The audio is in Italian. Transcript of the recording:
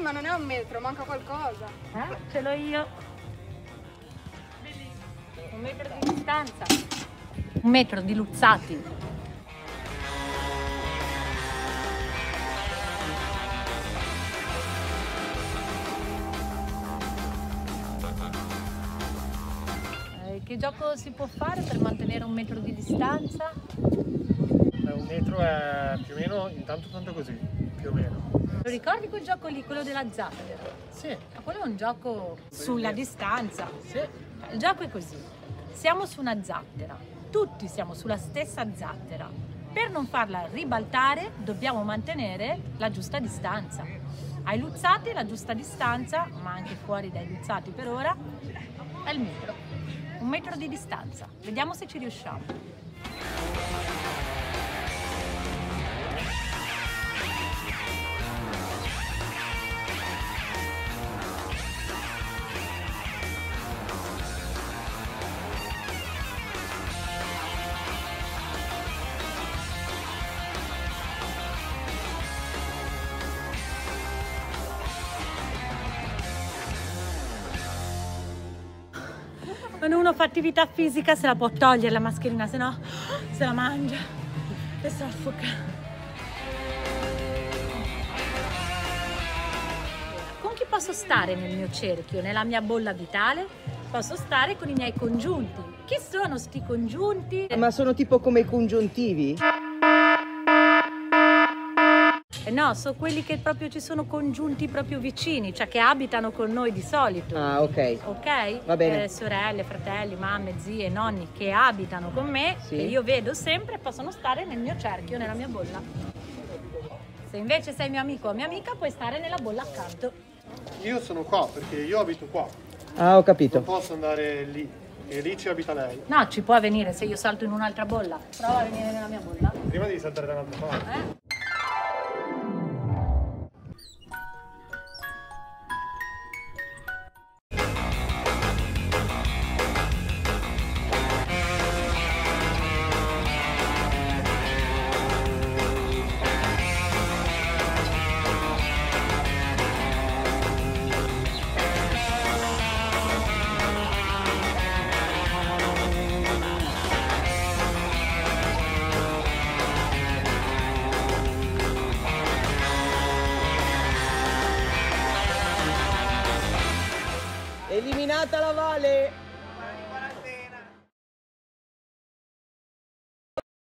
ma non è un metro, manca qualcosa. Eh? Ce l'ho io. Un metro di distanza. Un metro di luzzati. Eh, Che gioco si può fare per mantenere un metro di distanza? Eh, un metro è più o meno intanto tanto così, più o meno. Lo ricordi quel gioco lì, quello della zattera? Sì, Ma quello è un gioco sulla distanza. sì. Il gioco è così. Siamo su una zattera, tutti siamo sulla stessa zattera. Per non farla ribaltare dobbiamo mantenere la giusta distanza. Ai luzzati la giusta distanza, ma anche fuori dai luzzati per ora, è il metro. Un metro di distanza. Vediamo se ci riusciamo. Quando uno fa attività fisica se la può togliere la mascherina, se no se la mangia e soffoca. Con chi posso stare nel mio cerchio, nella mia bolla vitale? Posso stare con i miei congiunti. Chi sono sti congiunti? Ma sono tipo come i congiuntivi? Eh no, sono quelli che proprio ci sono congiunti proprio vicini, cioè che abitano con noi di solito. Ah, ok. Ok? Va bene. Eh, sorelle, fratelli, mamme, zie, nonni che abitano con me, Sì. che io vedo sempre, possono stare nel mio cerchio, nella mia bolla. Se invece sei mio amico o mia amica, puoi stare nella bolla accanto. Io sono qua perché io abito qua, Ah, ho capito. non posso andare lì e lì ci abita lei. No, ci può venire se io salto in un'altra bolla. Prova a venire nella mia bolla. Prima devi saltare da un'altra parte. Eh? Eliminata la Vale!